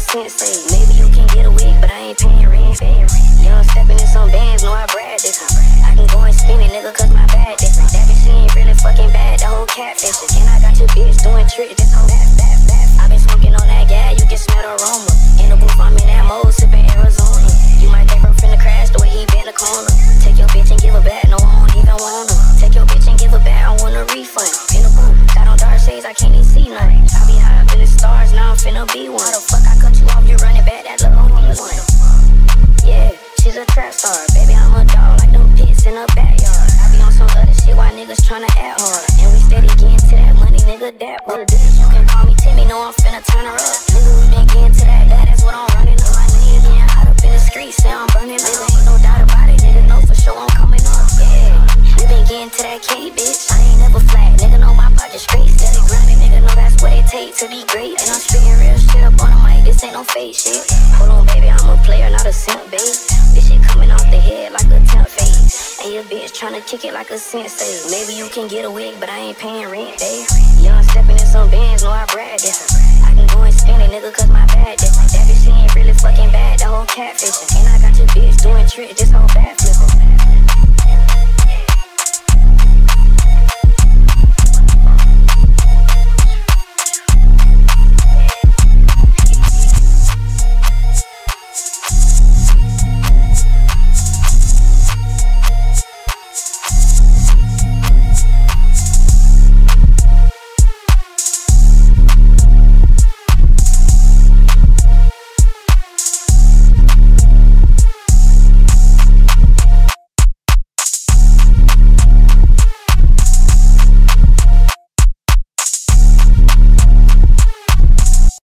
sense. Maybe you can get a wig, but I ain't paying rent. Young stepping in some bands, no, I break. Hard. Baby, I'm a dog like them pits in the backyard. I be on some other shit while niggas tryna act hard. And we steady getting to that money, nigga, that part. You can call me Timmy, know I'm finna turn her up. Nigga, we been getting to that, that, that's what I'm running up. My nigga getting hot up in the streets, say I'm burning up. Ain't no doubt about it, nigga, know for sure I'm coming up. Yeah, we been getting to that K, bitch. I ain't never flat, nigga, know my pocket straight. Steady grinding, nigga, know that's what it take to be great. And I'm spitting real shit up on the mic, this ain't no fake shit. Bitch tryna kick it like a sensei. Maybe you can get a wig, but I ain't paying rent, babe. Young stepping in some bands, know I brag this. I can go and spend it, nigga, cause my bad different. That bitch, she ain't really fucking bad, the whole catfish. And I got your bitch doing tricks, this whole